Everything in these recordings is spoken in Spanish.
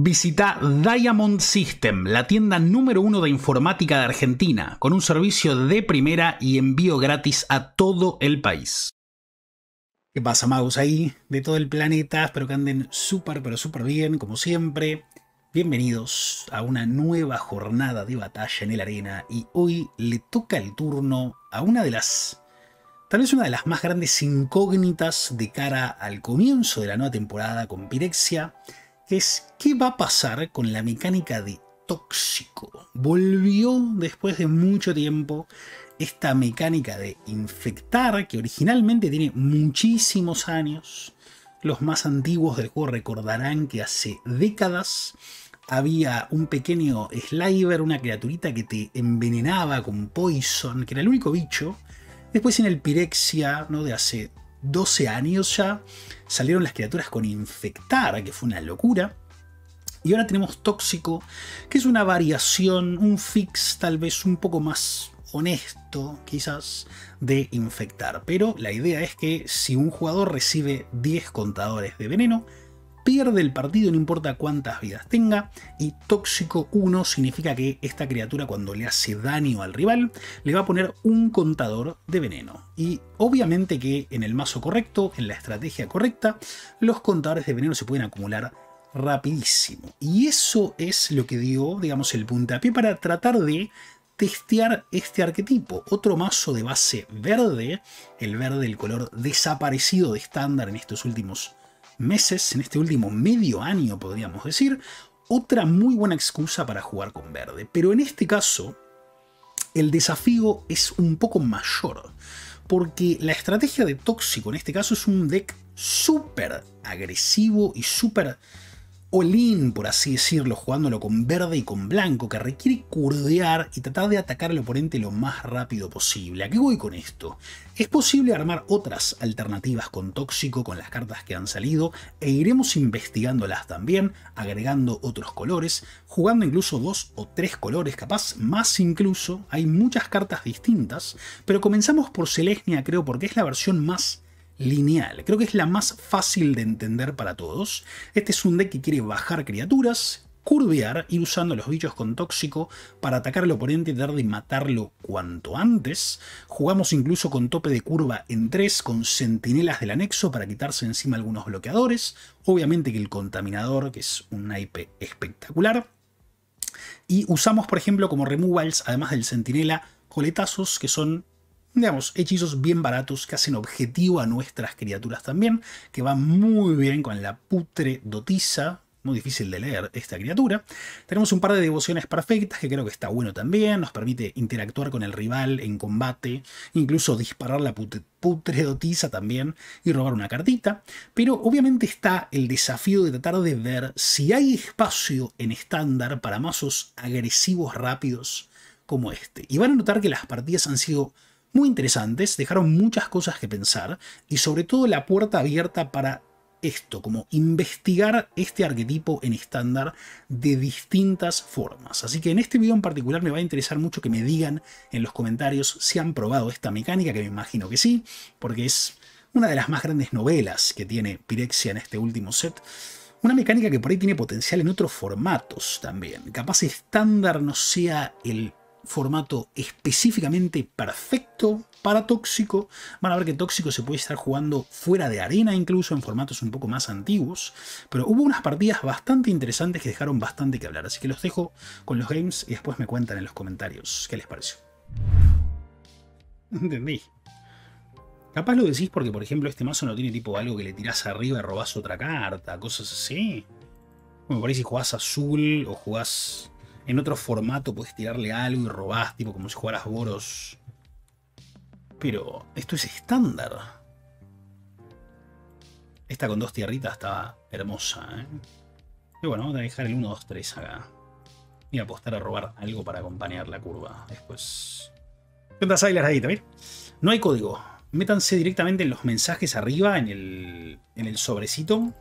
Visita Diamond System, la tienda número uno de informática de Argentina, con un servicio de primera y envío gratis a todo el país. ¿Qué pasa, magos ahí? De todo el planeta, espero que anden súper, pero súper bien, como siempre. Bienvenidos a una nueva jornada de batalla en el arena y hoy le toca el turno a una de las, tal vez una de las más grandes incógnitas de cara al comienzo de la nueva temporada con Pirexia es qué va a pasar con la mecánica de tóxico. Volvió después de mucho tiempo esta mecánica de infectar, que originalmente tiene muchísimos años. Los más antiguos del juego recordarán que hace décadas había un pequeño sliver, una criaturita que te envenenaba con poison, que era el único bicho. Después en el Pirexia, ¿no? de hace 12 años ya, salieron las criaturas con infectar, que fue una locura. Y ahora tenemos tóxico, que es una variación, un fix tal vez un poco más honesto, quizás, de infectar. Pero la idea es que si un jugador recibe 10 contadores de veneno, pierde el partido no importa cuántas vidas tenga y tóxico 1 significa que esta criatura cuando le hace daño al rival le va a poner un contador de veneno. Y obviamente que en el mazo correcto, en la estrategia correcta, los contadores de veneno se pueden acumular rapidísimo. Y eso es lo que dio, digamos, el puntapié para tratar de testear este arquetipo. Otro mazo de base verde, el verde, el color desaparecido de estándar en estos últimos meses, en este último medio año podríamos decir, otra muy buena excusa para jugar con verde. Pero en este caso, el desafío es un poco mayor, porque la estrategia de tóxico en este caso es un deck súper agresivo y súper all por así decirlo, jugándolo con verde y con blanco, que requiere curdear y tratar de atacar al oponente lo más rápido posible. ¿A qué voy con esto? Es posible armar otras alternativas con tóxico con las cartas que han salido e iremos investigándolas también, agregando otros colores, jugando incluso dos o tres colores, capaz más incluso, hay muchas cartas distintas, pero comenzamos por Selesnia creo porque es la versión más lineal. Creo que es la más fácil de entender para todos. Este es un deck que quiere bajar criaturas, curvear, ir usando los bichos con tóxico para atacar al oponente y tratar de matarlo cuanto antes. Jugamos incluso con tope de curva en 3 con sentinelas del anexo para quitarse encima algunos bloqueadores. Obviamente que el contaminador, que es un naipe espectacular. Y usamos, por ejemplo, como removals, además del sentinela, coletazos, que son digamos, hechizos bien baratos que hacen objetivo a nuestras criaturas también, que van muy bien con la putre dotiza, muy difícil de leer esta criatura. Tenemos un par de devociones perfectas que creo que está bueno también, nos permite interactuar con el rival en combate, incluso disparar la putre dotiza también y robar una cartita, pero obviamente está el desafío de tratar de ver si hay espacio en estándar para mazos agresivos rápidos como este. Y van a notar que las partidas han sido muy interesantes, dejaron muchas cosas que pensar y sobre todo la puerta abierta para esto, como investigar este arquetipo en estándar de distintas formas. Así que en este video en particular me va a interesar mucho que me digan en los comentarios si han probado esta mecánica, que me imagino que sí, porque es una de las más grandes novelas que tiene Pirexia en este último set. Una mecánica que por ahí tiene potencial en otros formatos también. Capaz estándar no sea el formato específicamente perfecto para tóxico. Van a ver que tóxico se puede estar jugando fuera de arena, incluso en formatos un poco más antiguos. Pero hubo unas partidas bastante interesantes que dejaron bastante que hablar. Así que los dejo con los games y después me cuentan en los comentarios qué les pareció. Entendí. Capaz lo decís porque, por ejemplo, este mazo no tiene tipo algo que le tirás arriba y robás otra carta, cosas así. Como por ahí si jugás azul o jugás en otro formato puedes tirarle algo y robás, tipo como si jugaras Boros. Pero esto es estándar. Esta con dos tierritas estaba hermosa, ¿eh? Y bueno, vamos a dejar el 1, 2, 3 acá. Y apostar a robar algo para acompañar la curva. Después... ¿Qué onda, Sailor ahí también? No hay código. Métanse directamente en los mensajes arriba, en el, en el sobrecito.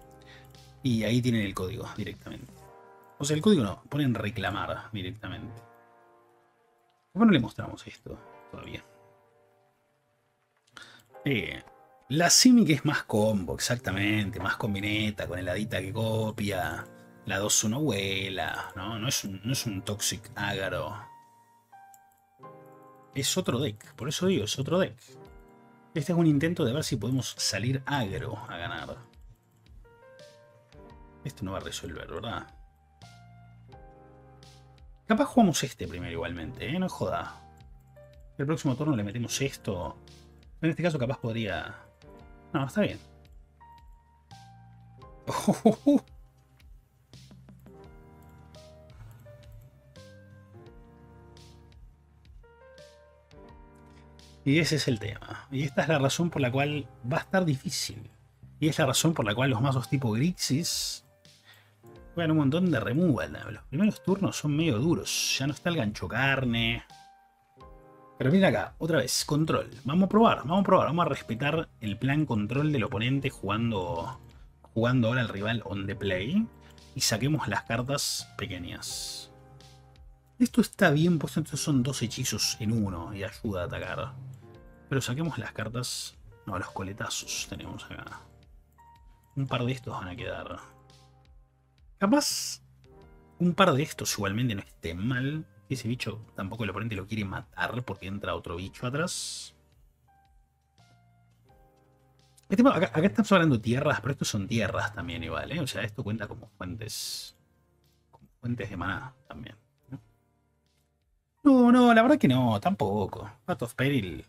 Y ahí tienen el código directamente. O sea, el código no, ponen reclamar directamente. ¿Por qué no le mostramos esto todavía? Eh, la Simic es más combo, exactamente, más combineta, con el adita que copia La 2-1 vuela, ¿no? No es, un, no es un Toxic Ágaro. Es otro deck, por eso digo, es otro deck. Este es un intento de ver si podemos salir agro a ganar. Esto no va a resolver, ¿verdad? Capaz jugamos este primero igualmente, ¿eh? No joda. El próximo turno le metemos esto. En este caso capaz podría... No, está bien. Y ese es el tema. Y esta es la razón por la cual va a estar difícil. Y es la razón por la cual los mazos tipo Grixis juegan un montón de removal. Los primeros turnos son medio duros. Ya no está el gancho carne. Pero mira acá, otra vez, control. Vamos a probar, vamos a probar. Vamos a respetar el plan control del oponente jugando, jugando ahora el rival on the play. Y saquemos las cartas pequeñas. Esto está bien puesto, entonces son dos hechizos en uno y ayuda a atacar. Pero saquemos las cartas. No, los coletazos tenemos acá. Un par de estos van a quedar. Capaz un par de estos igualmente no esté mal. Ese bicho tampoco el oponente lo quiere matar porque entra otro bicho atrás. Este, acá, estamos hablando tierras, pero estos son tierras también igual, ¿eh? O sea, esto cuenta como fuentes. Como fuentes de maná también. No, no, la verdad que no, tampoco. Path of Peril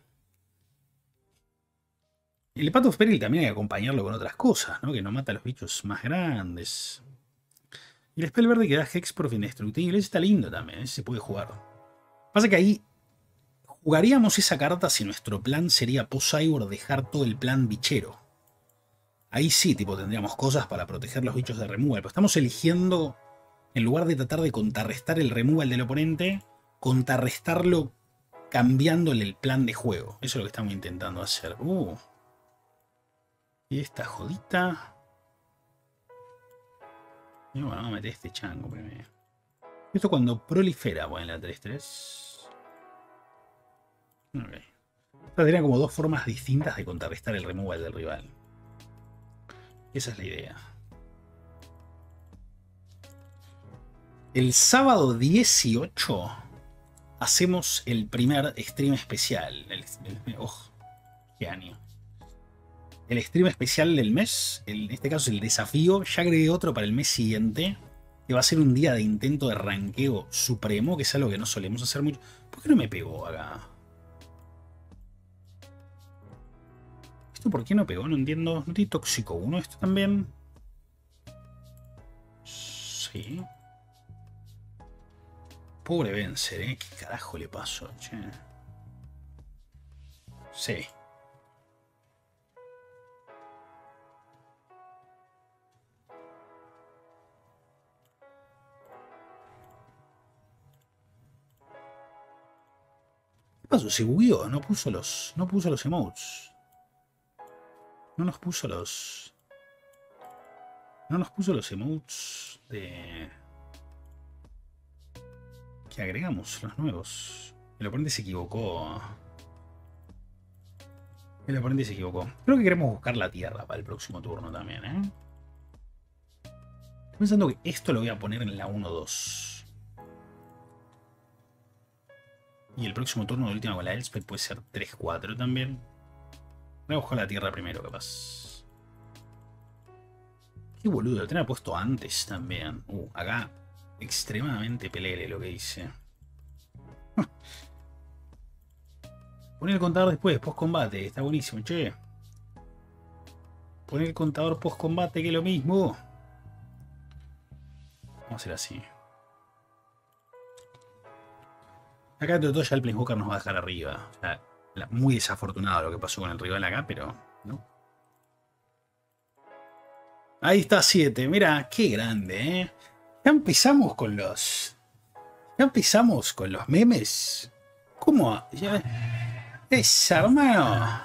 el Path of Peril también hay que acompañarlo con otras cosas, ¿no? Que no mata a los bichos más grandes. Y el spell verde que da Hexproof indestructible, ese está lindo también, ese se puede jugar. Pasa que ahí jugaríamos esa carta si nuestro plan sería post-cyborg dejar todo el plan bichero. Ahí sí, tipo, tendríamos cosas para proteger los bichos de removal. Pero estamos eligiendo, en lugar de tratar de contrarrestar el removal del oponente, contrarrestarlo cambiándole el plan de juego. Eso es lo que estamos intentando hacer. Uh. Y esta jodita. Bueno, vamos a meter este chango primero. Esto cuando prolifera, bueno, en la 3-3. Ok. Esta tendría como dos formas distintas de contrarrestar el removal del rival. Esa es la idea. El sábado 18 hacemos el primer stream especial. El, oh, qué año el stream especial del mes, en este caso el desafío, ya agregué otro para el mes siguiente, que va a ser un día de intento de ranqueo supremo, que es algo que no solemos hacer mucho. ¿Por qué no me pegó acá? ¿Esto por qué no pegó? No entiendo. ¿No tiene tóxico uno esto también? Sí. Pobre Vencer, ¿eh? ¿Qué carajo le pasó, che? Sí. Se bugueó, no puso los. No puso los emotes. No nos puso los. No nos puso los emotes de. Que agregamos, los nuevos. El oponente se equivocó. El oponente se equivocó. Creo que queremos buscar la tierra para el próximo turno también, ¿eh? Estoy pensando que esto lo voy a poner en la 1-2. Y el próximo turno de última con la Elspeth puede ser 3-4 también. Voy a buscar la tierra primero, capaz. Qué boludo, lo tenía puesto antes también. Uh, acá extremadamente pelele lo que hice. Poner el contador después, post combate, está buenísimo, che. Poner el contador post combate, que es lo mismo. Vamos a hacer así. Acá de todo ya el Planeswalker nos va a dejar arriba. O sea, muy desafortunado lo que pasó con el rival acá, pero... ¿no? Ahí está 7. Mira, qué grande, ¿eh? Ya empezamos con los... Ya empezamos con los memes. ¿Cómo? Ya... Es, hermano.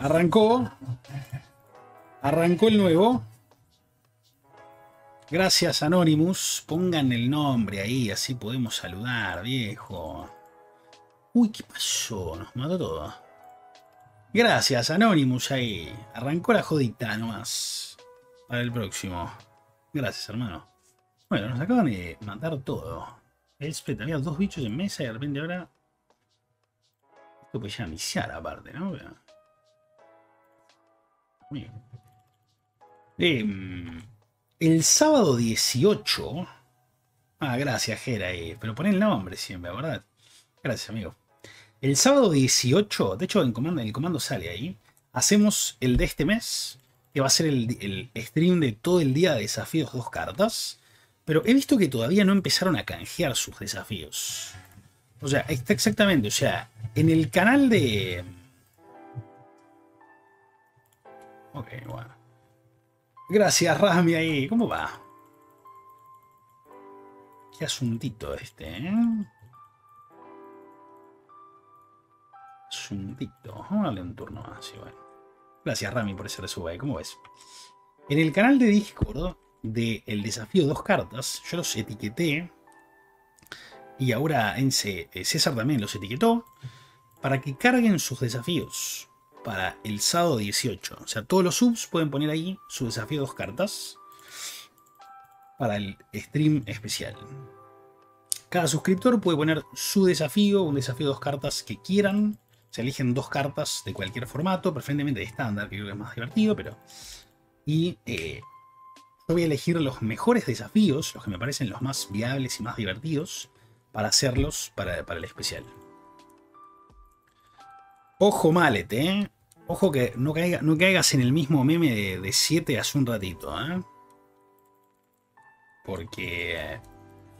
Arrancó. Arrancó el nuevo. Gracias, Anonymous. Pongan el nombre ahí, así podemos saludar, viejo. Uy, ¿qué pasó? Nos mató todo. Gracias, Anonymous ahí. Arrancó la jodita nomás. Para el próximo. Gracias, hermano. Bueno, nos acaban de matar todo. Elspeth, había dos bichos en mesa y de repente ahora... Esto puede ya iniciar aparte, ¿no? Bien. Em, el sábado 18... Ah, gracias, Jera. pero pon el nombre siempre, ¿verdad? Gracias, amigo. El sábado 18, de hecho en el comando sale ahí, hacemos el de este mes, que va a ser el, el stream de todo el día de desafíos dos cartas. Pero he visto que todavía no empezaron a canjear sus desafíos. O sea, está exactamente, o sea, en el canal de... Ok, bueno. Gracias, Rami, ahí. ¿Cómo va? Qué asuntito este, ¿eh? Asuntito. Vamos a darle un turno más, bueno. Gracias, Rami, por ese ahí. ¿Cómo ves? En el canal de Discord del desafío dos cartas, yo los etiqueté. Y ahora en eh, César también los etiquetó. Para que carguen sus desafíos. Para el sábado 18. O sea, todos los subs pueden poner ahí su desafío dos cartas. Para el stream especial. Cada suscriptor puede poner su desafío, un desafío dos cartas que quieran. Se eligen dos cartas de cualquier formato, preferentemente de estándar, que creo que es más divertido, pero... Y eh, yo voy a elegir los mejores desafíos, los que me parecen los más viables y más divertidos, para hacerlos para, el especial. Ojo Malet, ¿eh? Ojo que no, caiga, no caigas en el mismo meme de 7 hace un ratito, ¿eh? Porque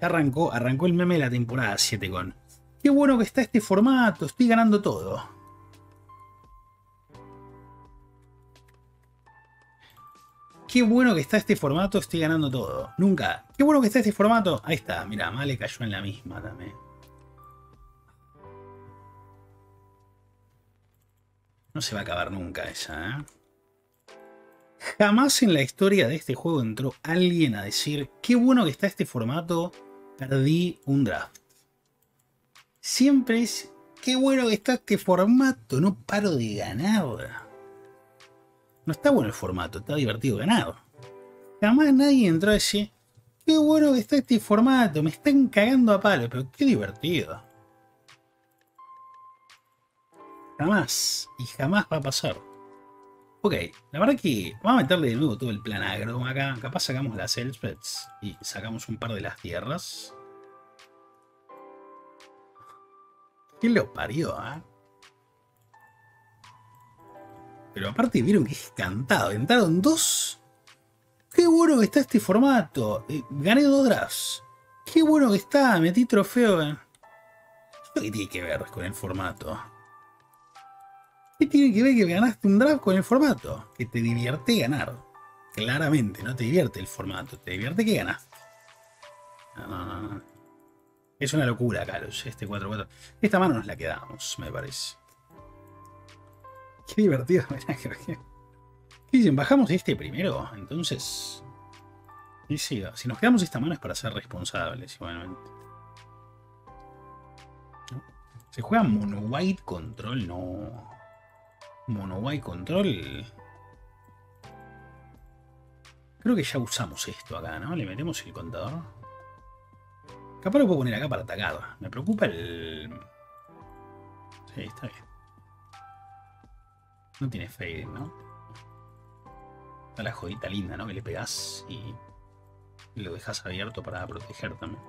arrancó, arrancó el meme de la temporada 7 con... Qué bueno que está este formato, estoy ganando todo. Qué bueno que está este formato, estoy ganando todo. Nunca. Qué bueno que está este formato. Ahí está, mira, Male cayó en la misma también. No se va a acabar nunca esa, ¿eh? Jamás en la historia de este juego entró alguien a decir, qué bueno que está este formato, perdí un draft. Siempre es, qué bueno que está este formato, no paro de ganar. No está bueno el formato, está divertido ganado. Jamás nadie entró a decir, qué bueno que está este formato, me están cagando a palo, pero qué divertido. Jamás, y jamás va a pasar. Ok, la verdad que vamos a meterle de nuevo todo el plan agro acá. Capaz sacamos las Elspeths y sacamos un par de las tierras. ¿Quién lo parió, ah? Pero aparte vieron que es cantado. Entraron dos. Qué bueno que está este formato. Eh, gané dos drafts. Qué bueno que está. Metí trofeo. ¿Qué tiene que ver con el formato? ¿Qué tiene que ver que ganaste un draft con el formato? Que te divierte ganar. Claramente, no te divierte el formato. Te divierte que ganaste. Es una locura, Carlos, este 4-4. Esta mano nos la quedamos, me parece. Qué divertido. ¿Qué dicen? ¿Bajamos este primero? Entonces... Y si nos quedamos esta mano es para ser responsables, igualmente. ¿Se juega Mono White Control? No. Mono White Control... Creo que ya usamos esto acá, ¿no? Le metemos el contador. Capaz lo puedo poner acá para atacar. Me preocupa el... Sí, está bien. No tiene fade, ¿no? Está la jodita linda, ¿no? Que le pegas y lo dejas abierto para proteger también.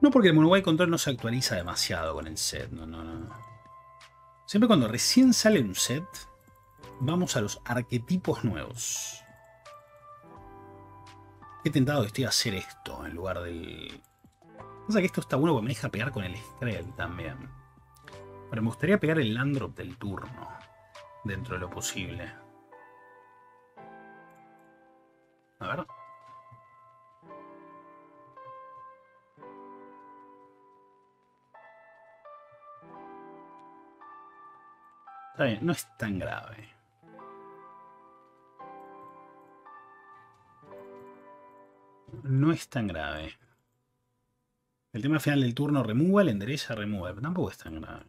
No porque el Mono Control no se actualiza demasiado con el set, no, no, no. Siempre cuando recién sale un set, vamos a los arquetipos nuevos. He tentado que estoy a hacer esto en lugar del... Pasa que esto está bueno porque me deja pegar con el Skrell también. Pero me gustaría pegar el Landrop del turno dentro de lo posible. A ver. Está bien, no es tan grave. No es tan grave. El tema final del turno removal, endereza, removal. Tampoco es tan grave.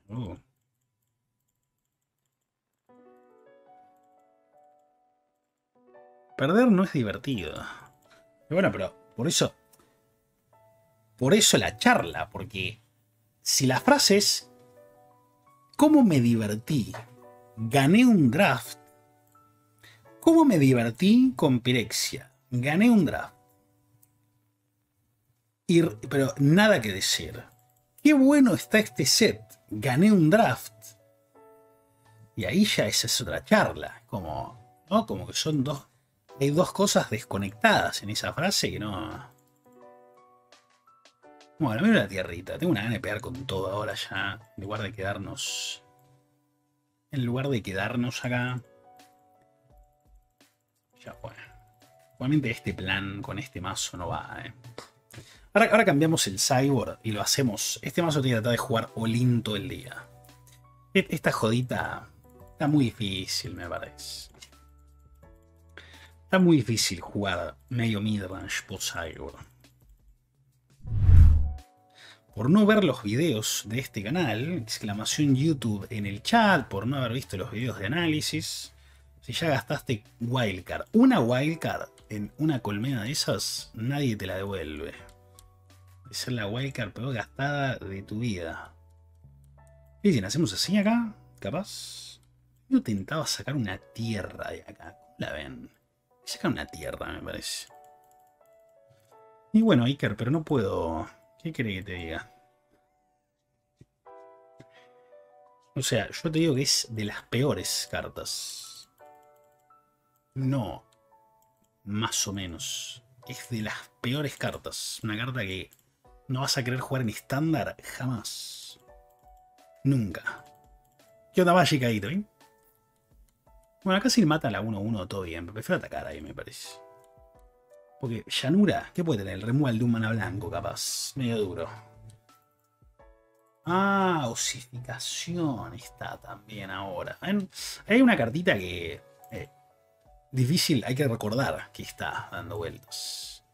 Perder no es divertido. Bueno, pero por eso. Por eso la charla, porque si la frase es. ¿Cómo me divertí? Gané un draft. ¿Cómo me divertí con Pirexia? Gané un draft. pero nada que decir. Qué bueno está este set. Gané un draft. Y ahí ya esa es otra charla. Como, ¿no? Como que son dos. Hay dos cosas desconectadas en esa frase que no. Bueno, mira la tierrita. Tengo una gana de pegar con todo ahora ya. En lugar de quedarnos. En lugar de quedarnos acá. Ya bueno. Igualmente este plan con este mazo no va, eh. Ahora, ahora cambiamos el cyborg y lo hacemos. Este mazo tiene que tratar de jugar Olin todo el día. E, esta jodita está muy difícil, me parece. Está muy difícil jugar medio midrange por cyborg. Por no ver los videos de este canal, exclamación YouTube en el chat, por no haber visto los videos de análisis. Si ya gastaste wildcard, una wildcard en una colmena de esas, nadie te la devuelve. Esa es la wildcard peor gastada de tu vida. Y bien, hacemos así acá, capaz. Yo intentaba sacar una tierra de acá. ¿Cómo la ven? Sacar una tierra, me parece. Y bueno, Iker, pero no puedo ¿Qué cree que te diga? O sea, yo te digo que es de las peores cartas. No. Más o menos. Es de las peores cartas. Una carta que no vas a querer jugar en estándar jamás. Nunca. ¿Qué onda Magic ahí, ¿eh? Bueno, acá si mata la 1-1 todo bien, prefiero atacar ahí, me parece. Porque llanura, ¿qué puede tener? El removal de un mana blanco, capaz. Medio duro. Ah, osificación está también ahora. Hay una cartita que... Eh, difícil, hay que recordar que está dando vueltas.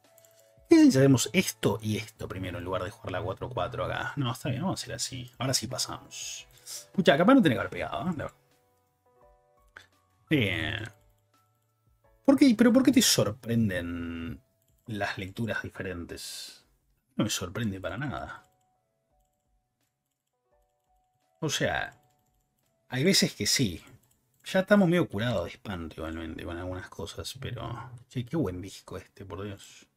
¿Qué si hacemos esto y esto primero en lugar de jugar la 4-4 acá? No, está bien, vamos a hacer así. Ahora sí pasamos. Pucha, capaz no tiene que haber pegado, ¿eh? Bien. ¿Por qué? ¿Pero por qué te sorprenden las lecturas diferentes? No me sorprende para nada. O sea, hay veces que sí. Ya estamos medio curados de espanto igualmente con algunas cosas, pero... Che, qué buen disco este, por Dios.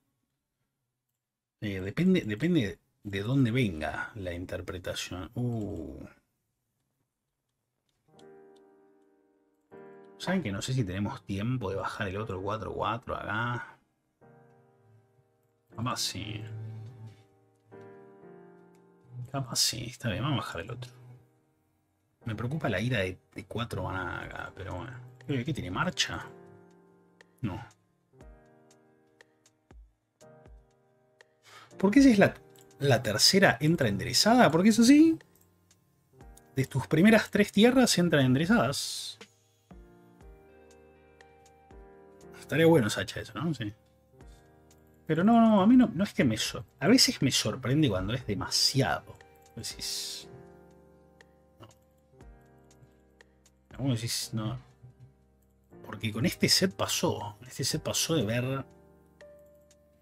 Eh, depende, depende de dónde venga la interpretación. Uh. ¿Saben que no sé si tenemos tiempo de bajar el otro 4-4 acá? Capaz sí. Capaz sí, está bien, vamos a bajar el otro. Me preocupa la ira de, 4 maná acá, pero bueno. ¿Qué, tiene? ¿Marcha? No. ¿Por qué si es la, la tercera entra enderezada? Porque eso sí. De tus primeras tres tierras entran enderezadas. Estaría bueno Sacha eso, ¿no? Sí. Pero no, no, a mí no, no es que me... a veces me sorprende cuando es demasiado. Decís... No. decís, no. Porque con este set pasó. Este set pasó de ver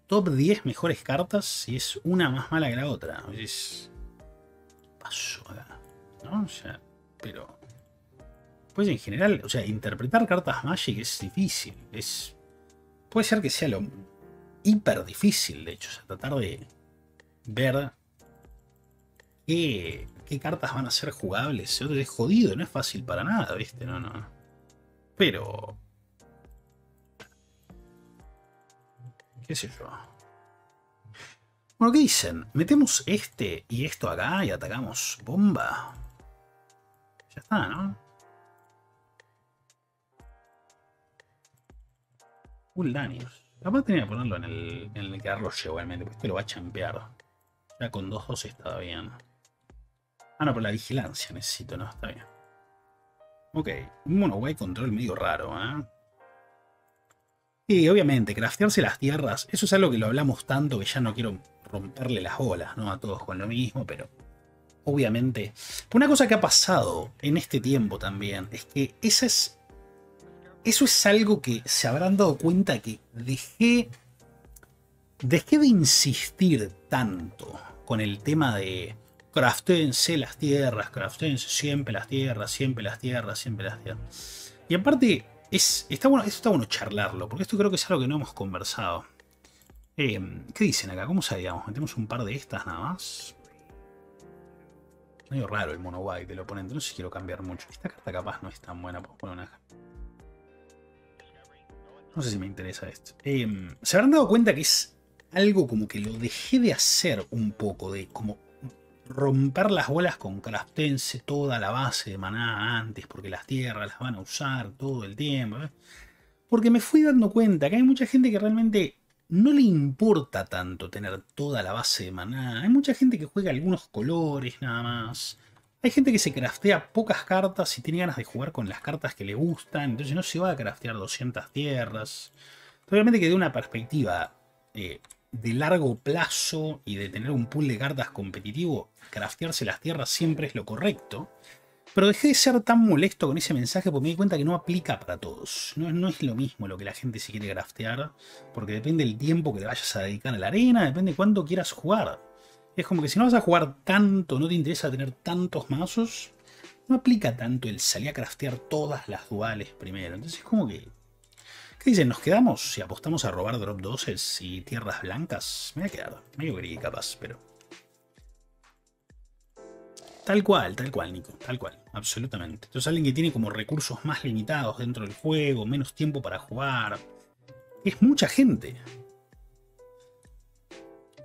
top 10 mejores cartas y es una más mala que la otra. Decís, pasó acá. ¿No? O sea, pero... Pues en general, o sea, interpretar cartas Magic es difícil. Es puede ser que sea lo hiper difícil, de hecho, tratar de ver qué, cartas van a ser jugables. Es jodido, no es fácil para nada, ¿viste? No, no. Pero... ¿Qué sé yo? Bueno, ¿qué dicen? ¿Metemos este y esto acá y atacamos bomba? Ya está, ¿no? Full daños. Capaz tenía que ponerlo en el, en que arrolle igualmente, porque este lo va a champear. Ya con 2-2 estaba bien. Ah, no, por la vigilancia necesito, ¿no? Está bien. Ok, un mono guay control medio raro, ¿eh? Y obviamente, craftearse las tierras, eso es algo que lo hablamos tanto que ya no quiero romperle las olas, ¿no? A todos con lo mismo, pero obviamente. Una cosa que ha pasado en este tiempo también es que esa es eso es algo que se habrán dado cuenta que dejé, dejé de insistir tanto con el tema de craftense las tierras, craftense siempre las tierras, siempre las tierras, siempre las tierras. Y aparte, es, está bueno, esto está bueno charlarlo, porque esto creo que es algo que no hemos conversado. Eh, ¿Qué dicen acá? ¿Cómo sabíamos? Metemos un par de estas nada más. Medio raro el mono white del oponente, no sé si quiero cambiar mucho. Esta carta capaz no es tan buena, poner una... No sé si me interesa esto. Eh, se habrán dado cuenta que es algo como que lo dejé de hacer un poco, de como romper las bolas con craftense toda la base de maná antes, porque las tierras las van a usar todo el tiempo. ¿eh? Porque me fui dando cuenta que hay mucha gente que realmente no le importa tanto tener toda la base de maná. Hay mucha gente que juega algunos colores nada más. Hay gente que se craftea pocas cartas y tiene ganas de jugar con las cartas que le gustan, entonces no se va a craftear 200 tierras. Obviamente que de una perspectiva eh, de largo plazo y de tener un pool de cartas competitivo, craftearse las tierras siempre es lo correcto. Pero dejé de ser tan molesto con ese mensaje porque me di cuenta que no aplica para todos. No, no, es lo mismo lo que la gente se quiere craftear, porque depende del tiempo que le vayas a dedicar a la arena, depende de cuánto quieras jugar. Es como que si no vas a jugar tanto, no te interesa tener tantos mazos, no aplica tanto el salir a craftear todas las duales primero. Entonces es como que ¿Qué dicen? ¿Nos quedamos si apostamos a robar drop 12 y tierras blancas? Me voy a quedar. Medio gris capaz, pero... Tal cual, tal cual, Nico. Tal cual. Absolutamente. Entonces alguien que tiene como recursos más limitados dentro del juego, menos tiempo para jugar. Es mucha gente.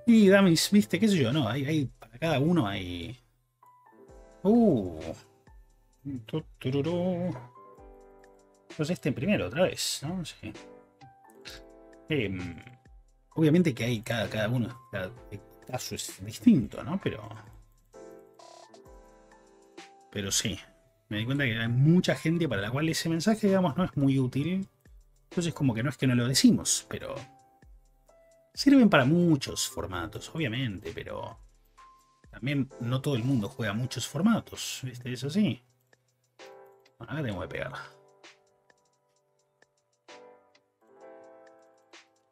Y Damis, viste, qué sé yo, no, hay, hay para cada uno hay... Uh. Pues este primero, otra vez, ¿no? Sí. Em, obviamente que hay cada, cada uno, cada caso es distinto, ¿no? Pero. Pero sí. Me di cuenta que hay mucha gente para la cual ese mensaje, digamos, no es muy útil. Entonces, como que no es que no lo decimos, pero. Sirven para muchos formatos, obviamente, pero. También no todo el mundo juega muchos formatos, ¿viste? Eso sí. Bueno, acá tengo que pegar.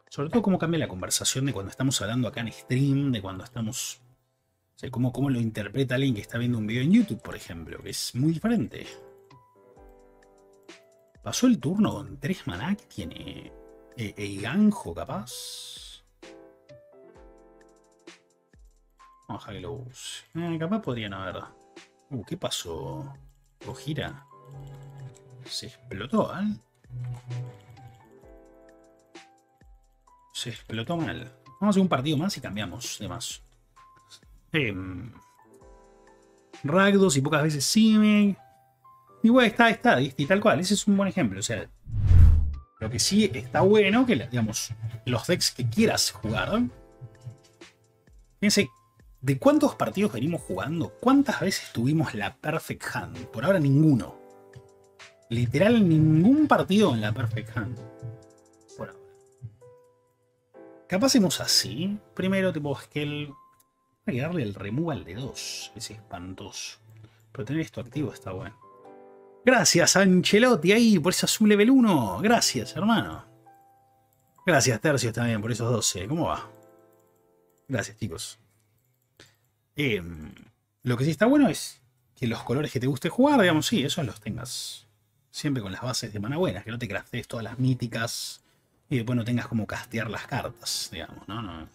Sobre todo cómo cambia la conversación de cuando estamos hablando acá en stream, de cuando estamos... O sea, cómo, cómo lo interpreta alguien que está viendo un video en YouTube, por ejemplo, que es muy diferente. Pasó el turno con tres maná que tiene ganjo, capaz. A que lo use. Eh, capaz podrían haber... Uh, ¿qué pasó? gira? Se explotó, ¿eh? Se explotó mal. Vamos a hacer un partido más y cambiamos de más. Eh, Ragdos y pocas veces Simic. Y bueno, está, está, y tal cual. Ese es un buen ejemplo. O sea, lo que sí está bueno, que digamos, los decks que quieras jugar. Fíjense, ¿de cuántos partidos venimos jugando? ¿Cuántas veces tuvimos la Perfect Hand? Por ahora ninguno. Literal, ningún partido en la Perfect Hand. Capaz hacemos así. Primero, tipo, que el... Hay que darle el removal de 2. Es espantoso. Pero tener esto activo está bueno. Gracias, Ancelotti, ahí, por ese azul level 1. Gracias, hermano. Gracias, Tercios, también, por esos 12. ¿Cómo va? Gracias, chicos. Em, lo que sí está bueno es que los colores que te guste jugar, digamos, sí, esos los tengas siempre con las bases de mana buenas, que no te craftees todas las míticas y después no tengas como castear las cartas, digamos, ¿no? no.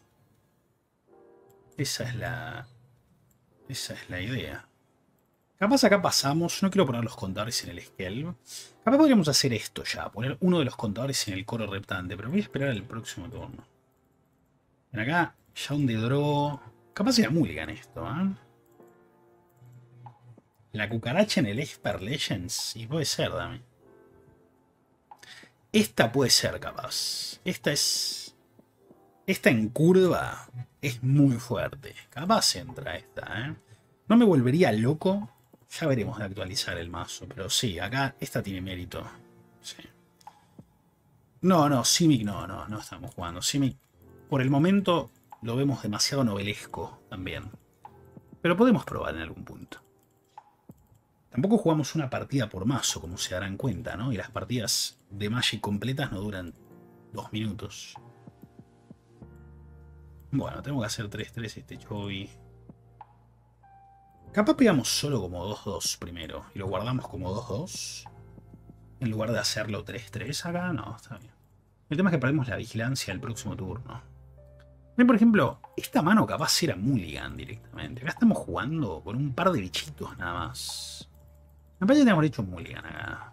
Esa es la... Esa es la idea. Capaz acá pasamos, no quiero poner los contadores en el scale. Capaz podríamos hacer esto ya, poner uno de los contadores en el coro reptante, pero voy a esperar el próximo turno. Acá, ya un dedro. Capaz sea mulligan esto, ¿eh? La cucaracha en el Expert Legends. Y puede ser, dame. Esta puede ser capaz. Esta es... Esta en curva es muy fuerte. Capaz entra esta, ¿eh? No me volvería loco. Ya veremos de actualizar el mazo. Pero sí, acá esta tiene mérito. Sí. No, no, Simic no, no, no estamos jugando. Simic, por el momento, lo vemos demasiado novelesco también. Pero podemos probar en algún punto. Tampoco jugamos una partida por mazo, como se darán cuenta, ¿no? Y las partidas de Magic completas no duran dos minutos. Bueno, tengo que hacer 3-3 este Chovy. Capaz pegamos solo como 2-2 primero y lo guardamos como 2-2. En lugar de hacerlo 3-3 acá, no, está bien. El tema es que perdemos la vigilancia el próximo turno. Por ejemplo, esta mano capaz era Mulligan directamente. Acá estamos jugando con un par de bichitos nada más. Me parece que tenemos hecho Mulligan acá.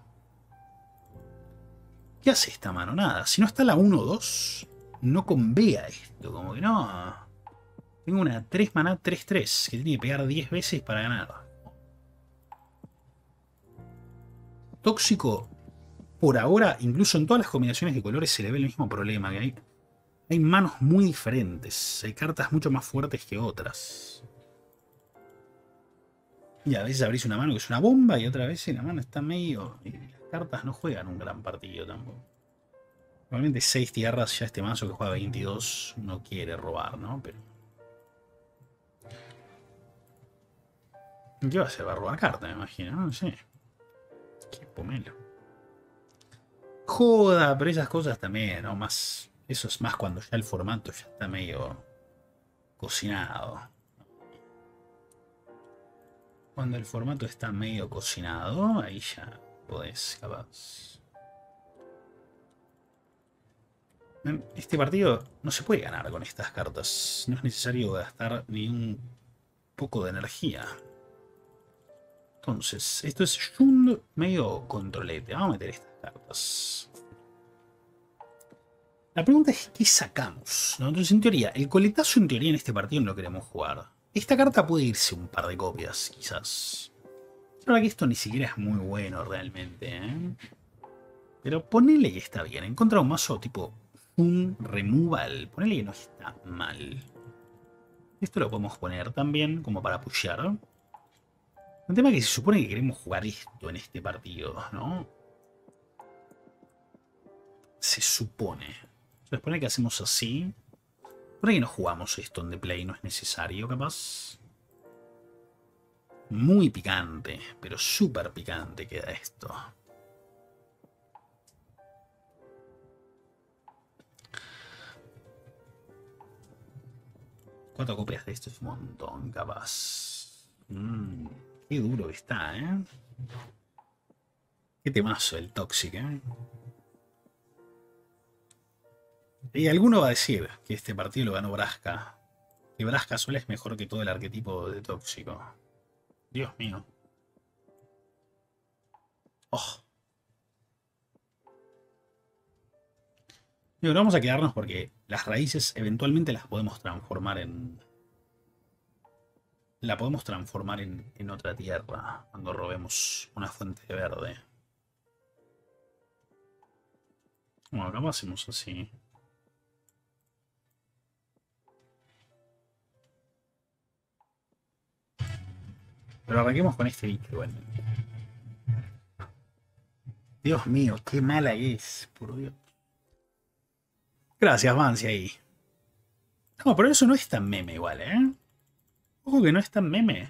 ¿Qué hace esta mano? Nada. Si no está la 1-2, no convea esto. Como que no. Tengo una 3 maná 3-3 que tiene que pegar 10 veces para ganar. Tóxico, por ahora, incluso en todas las combinaciones de colores se le ve el mismo problema. Que hay, hay manos muy diferentes. Hay cartas mucho más fuertes que otras. Y a veces abrís una mano que es una bomba y otra vez la mano está medio... Y las cartas no juegan un gran partido tampoco. Normalmente 6 tierras ya este mazo que juega 22 no quiere robar, ¿no? Pero... ¿Qué va a hacer? Va a robar carta, me imagino, no sé. Qué pomelo. Joda, pero esas cosas también, ¿no? Más... Eso es más cuando ya el formato ya está medio cocinado. Cuando el formato está medio cocinado, ahí ya podés, capaz. Este partido no se puede ganar con estas cartas. No es necesario gastar ni un poco de energía. Entonces, esto es un medio controlete. Vamos a meter estas cartas. La pregunta es, ¿qué sacamos? Entonces, en teoría, el coletazo en teoría en este partido no lo queremos jugar. Esta carta puede irse un par de copias, quizás. Verdad que esto ni siquiera es muy bueno realmente, ¿eh? Pero ponele que está bien. Encontrar un mazo tipo un removal. Ponele que no está mal. Esto lo podemos poner también como para pushear. Un tema que se supone que queremos jugar esto en este partido, ¿no? Se supone. Se supone que hacemos así. ¿Por qué no jugamos esto en The Play? ¿No es necesario, capaz? Muy picante, pero súper picante queda esto. Cuatro copias de esto es un montón, capaz. Mmm, qué duro está, ¿eh? Qué temazo el Toxic, ¿eh? Y alguno va a decir que este partido lo ganó Brasca. Que Brasca solo es mejor que todo el arquetipo de tóxico. Dios mío. Oh. No vamos a quedarnos porque las raíces eventualmente las podemos transformar en... La podemos transformar en, otra tierra cuando robemos una fuente de verde. Bueno, acá hacemos así. Pero arranquemos con este bicho igualmente. Dios mío, qué mala es, por Dios. Gracias, Vance, ahí. No, pero eso no es tan meme igual, ¿eh? Ojo que no es tan meme.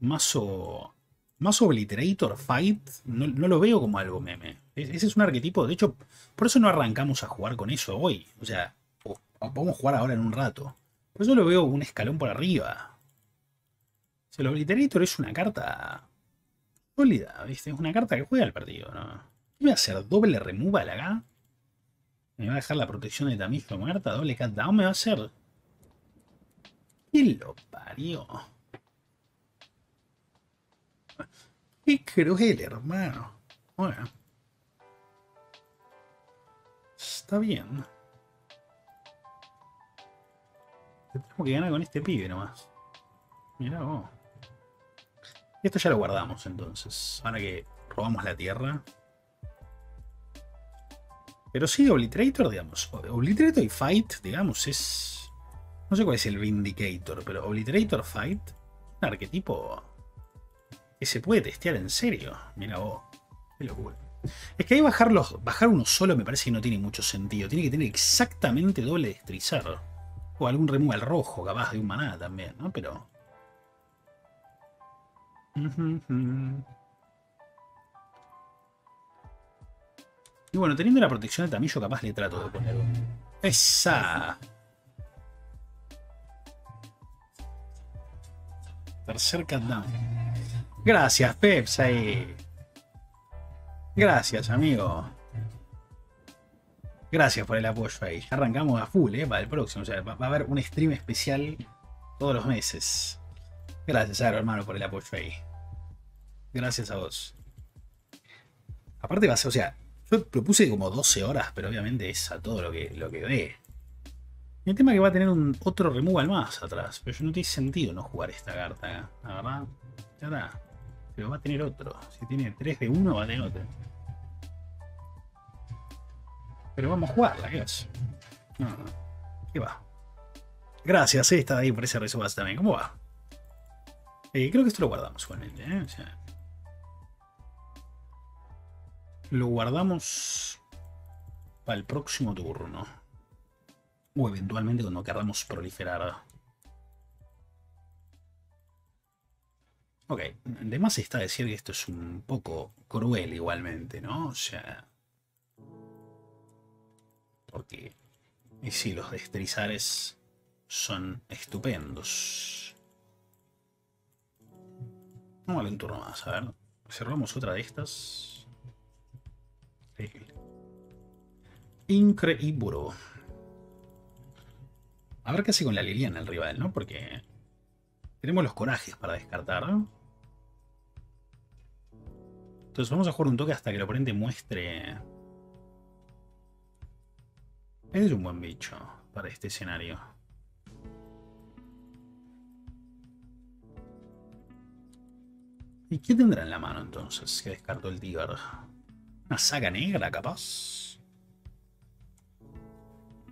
Mazo... Mazo Obliterator Fight no, lo veo como algo meme. Ese es un arquetipo, de hecho, por eso no arrancamos a jugar con eso hoy. O sea, vamos jugar ahora en un rato. Por eso lo veo un escalón por arriba el Obliterator es una carta sólida, ¿viste? Es una carta que juega el partido, ¿no? ¿Qué voy a hacer? ¿Doble removal acá? ¿Me va a dejar la protección de Tamisco muerta? ¿Doble cat down me va a hacer? ¿Qué lo parió? Qué cruel, hermano. Bueno. Está bien. Tenemos que ganar con este pibe nomás. Mira vos. Esto ya lo guardamos entonces. Ahora que robamos la tierra. Pero sí, Obliterator, digamos. Obliterator y Fight, digamos, es... No sé cuál es el Vindicator, pero Obliterator Fight, un arquetipo que se puede testear en serio. Mira vos, qué locura. Es que ahí bajarlos, bajar uno solo me parece que no tiene mucho sentido. Tiene que tener exactamente doble destrizar. O algún removal rojo, capaz de un maná también, ¿no? Pero Y bueno, teniendo la protección de Tamillo, capaz le trato de poner. ¡Esa! Tercer countdown. Gracias, Peps, ahí. Gracias, amigo. Gracias por el apoyo ahí. Arrancamos a full, ¿eh? Para el próximo. O sea, va a haber un stream especial todos los meses. Gracias, hermano, por el apoyo ahí. Gracias a vos. Aparte va a ser, o sea, yo propuse como 12 horas, pero obviamente es a todo lo que, lo que ve. el tema es que va a tener un otro removal más atrás, pero yo no tiene sentido no jugar esta carta La verdad, ya está. Pero va a tener otro. Si tiene 3 de 1, va a tener otro. Pero vamos a jugarla, ¿qué es? No, no. ¿Qué va? Gracias, esta ahí por ese resumen también. ¿Cómo va? Eh, creo que esto lo guardamos igualmente, ¿eh? O sea, lo guardamos para el próximo turno. O eventualmente cuando queramos proliferar. Ok, además está decir que esto es un poco cruel igualmente, ¿no? O sea... Porque... Y sí, los destrizares son estupendos. Vamos a un turno más, a ver. Cerramos otra de estas. Increíble. A ver qué hace con la Liliana el rival, ¿no? Porque tenemos los corajes para descartar. Entonces vamos a jugar un toque hasta que el oponente muestre... Es un buen bicho para este escenario. ¿Y qué tendrá en la mano entonces que descartó el Tiger? ¿Una saga negra, capaz?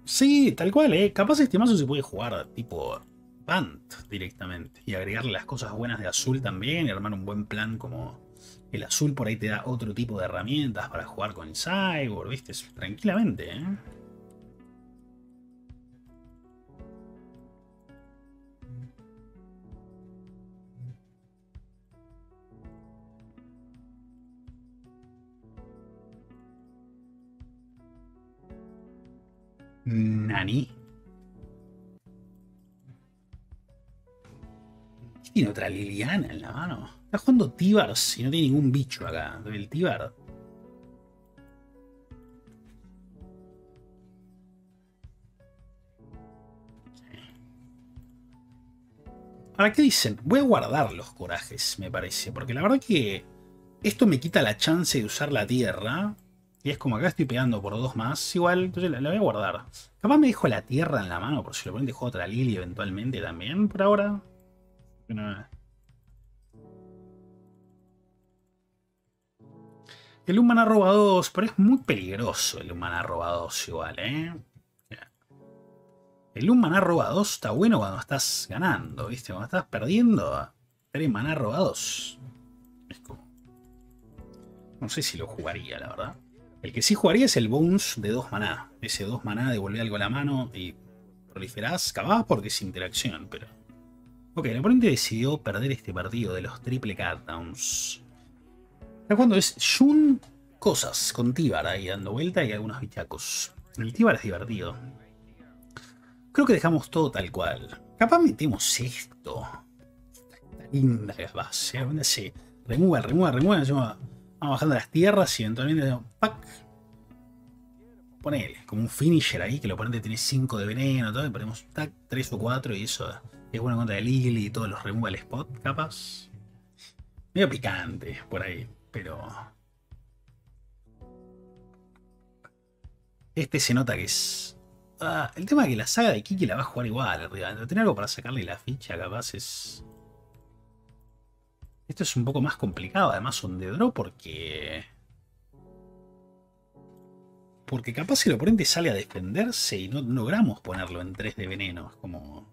Sí, tal cual, ¿eh? Capaz este mazo se puede jugar tipo Bant directamente. Y agregarle las cosas buenas de azul también. Y armar un buen plan como... El azul por ahí te da otro tipo de herramientas para jugar con Cyborg, ¿viste? Tranquilamente, ¿eh? Nani. Tiene otra Liliana en la mano. Está jugando Tibars y no tiene ningún bicho acá. El Tibar. Ahora, ¿qué dicen? Voy a guardar los corajes, me parece. Porque la verdad que esto me quita la chance de usar la tierra. Y es como acá estoy pegando por dos más. Igual, entonces la, voy a guardar. Capaz me dejo la tierra en la mano por si lo ponen juego otra Lily eventualmente también por ahora. El Humana roba 2, pero es muy peligroso el Humana roba 2 igual, ¿eh? El Humana roba 2 está bueno cuando estás ganando, ¿viste? Cuando estás perdiendo, 3 maná roba 2. Es como... No sé si lo jugaría, la verdad. El que sí jugaría es el Bones de 2 maná. Ese 2 maná devuelve algo a la mano y proliferás, capaz porque es interacción, pero... Ok, el oponente decidió perder este partido de los triple cutdowns. Cuando es Shun cosas con Tibar ahí dando vuelta y algunos bichacos. El Tibar es divertido. Creo que dejamos todo tal cual. Capaz metemos esto. Linda que va a ser. Remueva, remueva, remueva. Vamos bajando las tierras y eventualmente ¡pac! Ponele, como un finisher ahí, que el oponente tiene 5 de veneno, todo, y ponemos tac, 3 o 4 y eso es bueno contra el Lily y todos los removal spot, capas. Medio picante por ahí, pero... Este se nota que es... Ah, el tema es que la saga de Kiki la va a jugar igual, arriba. Tener algo para sacarle la ficha, capaz es... Esto es un poco más complicado, además un de draw, porque... Porque capaz el oponente sale a defenderse y no logramos ponerlo en 3 de veneno. Es como...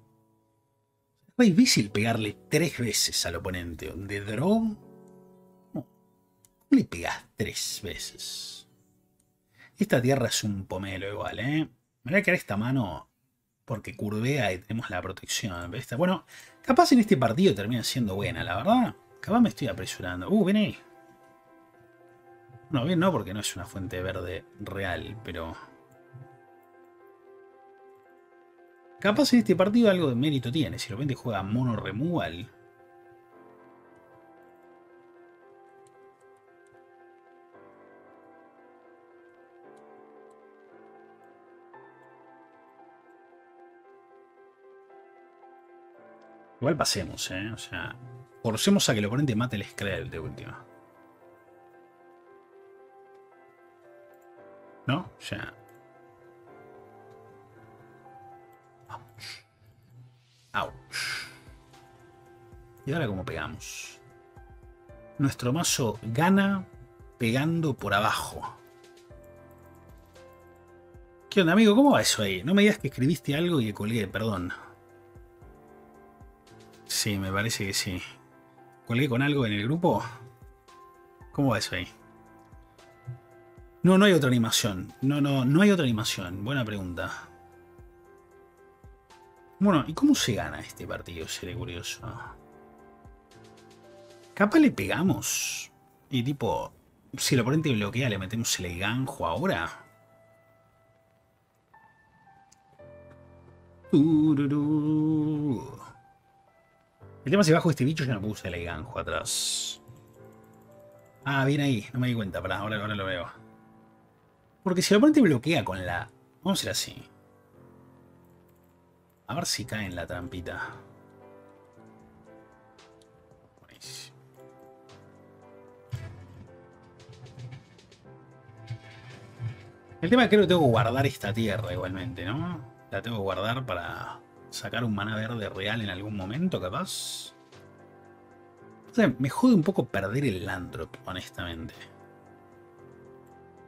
Es difícil pegarle 3 veces al oponente. Un de draw... ¿Cómo le pegas 3 veces? Esta tierra es un pomelo igual, ¿eh? Me voy a quedar esta mano porque curvea y tenemos la protección. Bueno, capaz en este partido termina siendo buena, la verdad. Capaz me estoy apresurando. Uh, ven ahí. No, bien no, porque no es una fuente verde real, pero... Capaz en este partido algo de mérito tiene. Si repente juega mono removal. Igual pasemos, ¿eh? O sea, forcemos a que el oponente mate el Skrull de última. ¿No? O sea... Ouch. ¿Y ahora cómo pegamos? Nuestro mazo gana pegando por abajo. ¿Qué onda, amigo? ¿Cómo va eso ahí? No me digas que escribiste algo y que colgué, perdón. Sí, me parece que sí. ¿Colgué con algo en el grupo? ¿Cómo va eso ahí? No, no hay otra animación. No, no, no hay otra animación. Buena pregunta. Bueno, ¿y cómo se gana este partido? Seré curioso. Capaz le pegamos. Y tipo, si el oponente bloquea, le metemos el ganjo ahora. El tema es si bajo este bicho ya no puse el ganjo atrás. Ah, bien ahí, no me di cuenta, para ahora, ahora lo veo. Porque si el oponente bloquea con la... Vamos a hacer así. A ver si cae en la trampita. El tema es que creo que tengo que guardar esta tierra igualmente, ¿no? La tengo que guardar para sacar un mana verde real en algún momento, capaz. O sea, me jode un poco perder el Landrop, honestamente.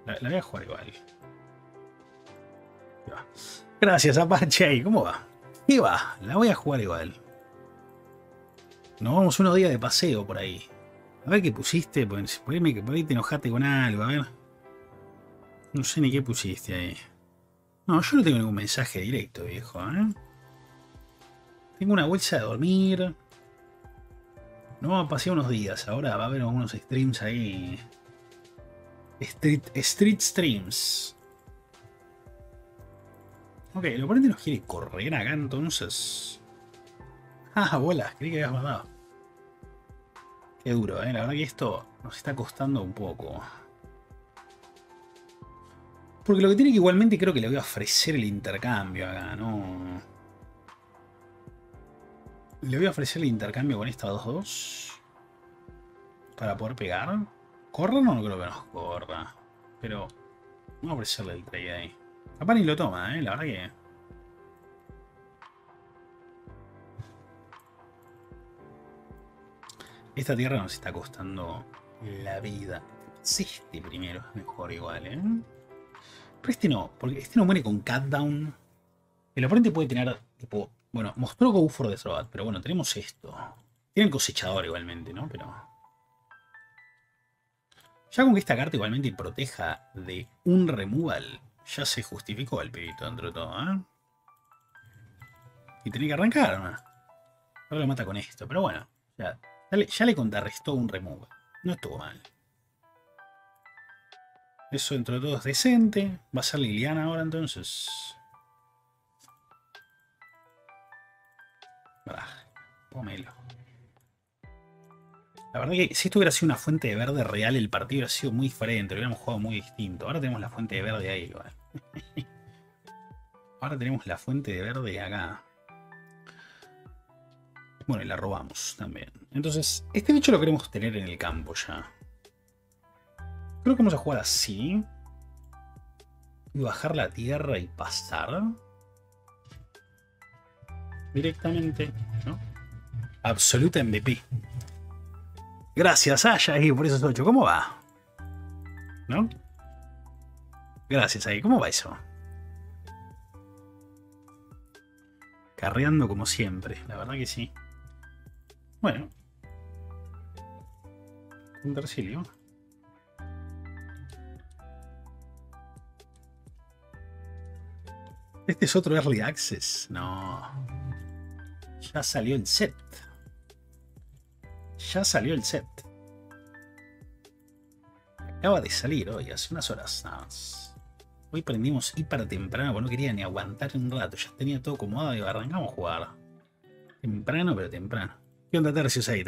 La, voy a jugar igual. Gracias, Apache. ¿Cómo va? ¿Qué va? La voy a jugar igual. Nos vamos unos días de paseo por ahí. A ver qué pusiste. Por ahí, por ahí te enojaste con algo. A ver. No sé ni qué pusiste ahí. No, yo no tengo ningún mensaje directo, viejo. ¿eh? Tengo una bolsa de dormir. No vamos a pasear unos días. Ahora va a haber algunos streams ahí. Street, street streams. Ok, el oponente nos quiere correr acá entonces. Ah, bolas, creí que habías mandado. Qué duro, eh. La verdad que esto nos está costando un poco. Porque lo que tiene que igualmente creo que le voy a ofrecer el intercambio acá, ¿no? Le voy a ofrecer el intercambio con esta 2-2. Para poder pegar. ¿Corra no? No creo que nos corra. Pero vamos a ofrecerle el trade ahí. Capaz ni lo toma, ¿eh? La verdad que... Esta tierra nos está costando la vida. este primero, mejor igual, ¿eh? Pero este no, porque este no muere con Cutdown. El oponente puede tener, tipo... Bueno, mostró Go for the pero bueno, tenemos esto. Tiene el cosechador igualmente, ¿no? Pero... Ya con que esta carta igualmente proteja de un removal ya se justificó el pibito dentro de todo, ¿eh? Y tenía que arrancar, ¿no? Ahora lo mata con esto, pero bueno. Ya, ya, le, contrarrestó un remove. No estuvo mal. Eso dentro de todo es decente. Va a ser Liliana ahora entonces. Pómelo. La verdad que si esto hubiera sido una fuente de verde real, el partido hubiera sido muy diferente, hubiéramos jugado muy distinto. Ahora tenemos la fuente de verde ahí. Ahora tenemos la fuente de verde acá. Bueno, y la robamos también. Entonces, este bicho lo queremos tener en el campo ya. Creo que vamos a jugar así. Y bajar la tierra y pasar. Directamente, ¿no? Absoluta MVP. Gracias, Aya, y por esos 8. ¿Cómo va? ¿No? Gracias ahí. ¿Cómo va eso? Carreando como siempre. La verdad que sí. Bueno. Un tercilio. Este es otro Early Access. No. Ya salió el set. Ya salió el set. Acaba de salir hoy, hace unas horas nada más. Hoy prendimos hiper temprano, porque no quería ni aguantar un rato. Ya tenía todo acomodado y arrancamos a jugar. Temprano, pero temprano. ¿Qué onda, Tercios ahí,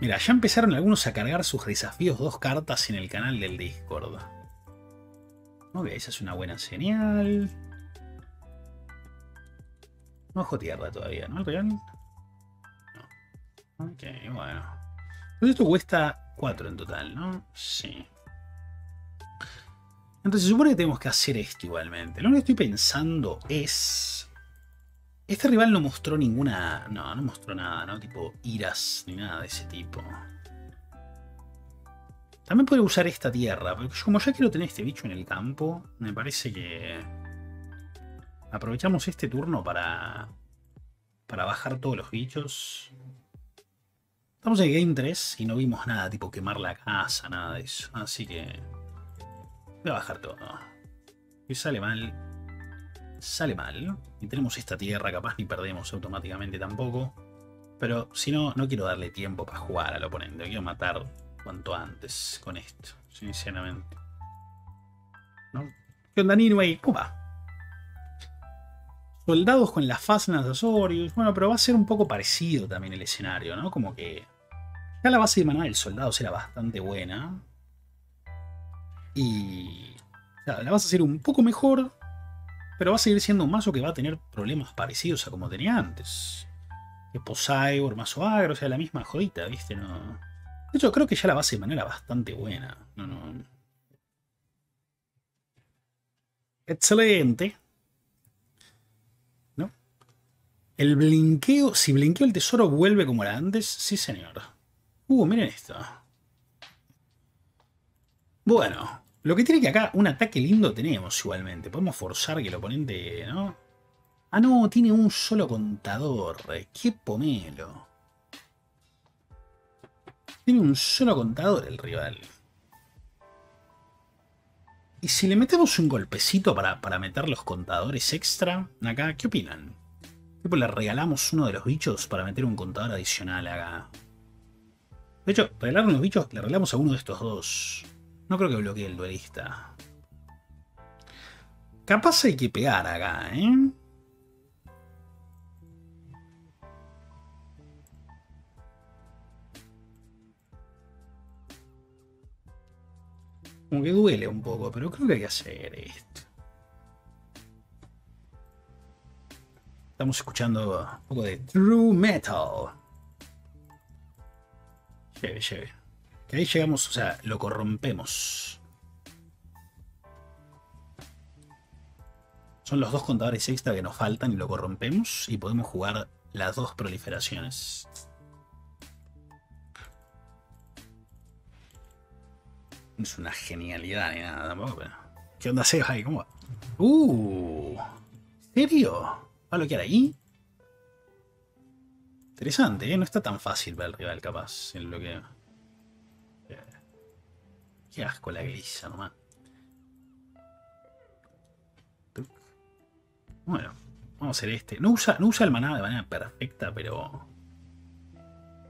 Mira, ya empezaron algunos a cargar sus desafíos dos cartas en el canal del Discord. Ok, esa es una buena señal. No bajo tierra todavía, ¿no? ¿El real? No. Ok, bueno. Entonces esto cuesta 4 en total, ¿no? Sí. Entonces se supone que tenemos que hacer esto igualmente. Lo único que estoy pensando es... Este rival no mostró ninguna... No, no mostró nada, ¿no? Tipo iras ni nada de ese tipo. También puede usar esta tierra, porque como ya quiero tener este bicho en el campo, me parece que... Aprovechamos este turno para... Para bajar todos los bichos. Estamos en Game 3 y no vimos nada, tipo quemar la casa, nada de eso. Así que... Voy a bajar todo. Y sale mal. Sale mal. Y tenemos esta tierra, capaz ni perdemos automáticamente tampoco. Pero si no, no quiero darle tiempo para jugar al oponente. Quiero matar cuanto antes con esto, sinceramente. ¿No? ¿Qué onda, Ninway? ¿Cómo va? Soldados con las facenas de Azorius. Bueno, pero va a ser un poco parecido también el escenario, ¿no? Como que... Ya la base de maná del soldado será bastante buena. Y la vas a hacer un poco mejor, pero va a seguir siendo un mazo que va a tener problemas parecidos a como tenía antes. Tipo Cyborg, mazo agro, o sea, la misma jodita, ¿viste? No... De hecho, creo que ya la base de manera bastante buena. No, no. Excelente. ¿No? El blinqueo, si blinqueo el tesoro vuelve como era antes, sí señor. Uh, miren esto. Bueno, lo que tiene que acá, un ataque lindo tenemos igualmente. Podemos forzar que el oponente, ¿no? Ah, no, tiene un solo contador. ¡Qué pomelo! Tiene un solo contador el rival. Y si le metemos un golpecito para, para meter los contadores extra acá, ¿qué opinan? Tipo, le regalamos uno de los bichos para meter un contador adicional acá. De hecho, regalar unos bichos, le regalamos a uno de estos dos. No creo que bloquee el duelista. Capaz hay que pegar acá, ¿eh? Como que duele un poco, pero creo que hay que hacer esto. Estamos escuchando un poco de True Metal. Lleve, lleve. Que ahí llegamos, o sea, lo corrompemos. Son los dos contadores extra que nos faltan y lo corrompemos y podemos jugar las dos proliferaciones. Es una genialidad ni nada tampoco, pero... ¿Qué onda Seba ahí? ¿Cómo va? ¡Uh! ¿Serio? ¿Va a bloquear ahí? Interesante, ¿eh? No está tan fácil para el rival capaz el bloqueo. Qué asco la glisa nomás. Bueno, vamos a hacer este. No usa, no usa el maná de manera perfecta, pero...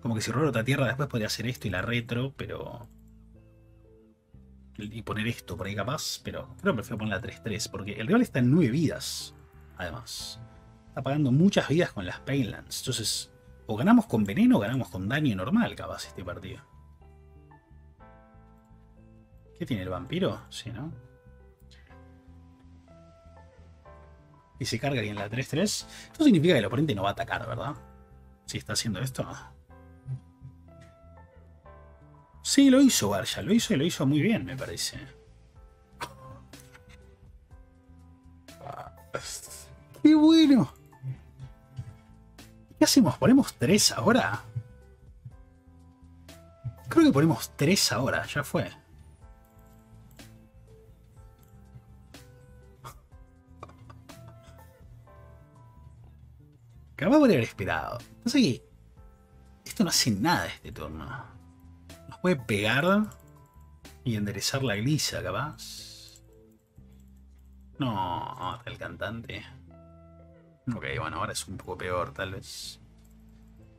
Como que si roba otra tierra después podría hacer esto y la retro, pero... Y poner esto por ahí capaz, pero creo que prefiero poner la 3-3, porque el rival está en 9 vidas, además. Está pagando muchas vidas con las Painlands, entonces... O ganamos con veneno o ganamos con daño normal, capaz, este partido. ¿Qué tiene el vampiro? Sí, ¿no? Y se carga en la 3-3. Esto significa que el oponente no va a atacar, ¿verdad? Si está haciendo esto. Sí, lo hizo Barsha. Lo hizo y lo hizo muy bien, me parece. ¡Qué bueno! ¿Qué hacemos? ¿Ponemos 3 ahora? Creo que ponemos 3 ahora, ya fue. Capaz podría haber esperado. No sé. Esto no hace nada este turno. Nos puede pegar y enderezar la glisa, capaz. No, el cantante. Ok, bueno, ahora es un poco peor, tal vez.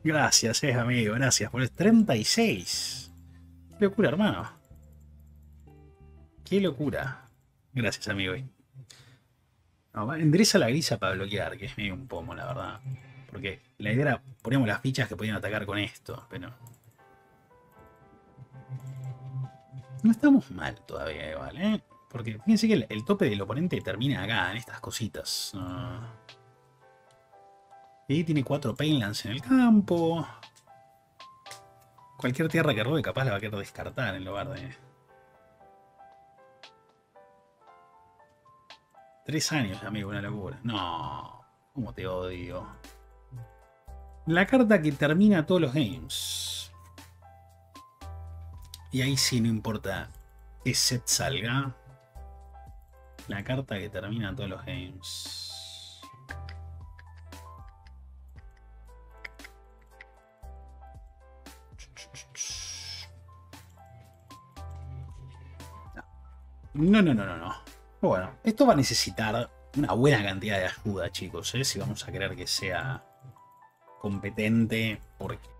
Gracias, eh, amigo, gracias por el 36. Qué locura, hermano. Qué locura. Gracias, amigo. No, endereza la grisa para bloquear, que es medio un pomo, la verdad. Porque la idea era, poníamos las fichas que podían atacar con esto, pero... No estamos mal todavía, igual, ¿eh? Porque fíjense que el, tope del oponente termina acá, en estas cositas. Y tiene cuatro Painlands en el campo. Cualquier tierra que robe capaz la va a querer descartar en lugar de... Tres años, amigo, una locura. No, cómo te odio. La carta que termina todos los games. Y ahí sí no importa qué set salga. La carta que termina todos los games. No, no, no, no, no. Bueno, esto va a necesitar una buena cantidad de ayuda, chicos, ¿eh? si vamos a querer que sea competente, porque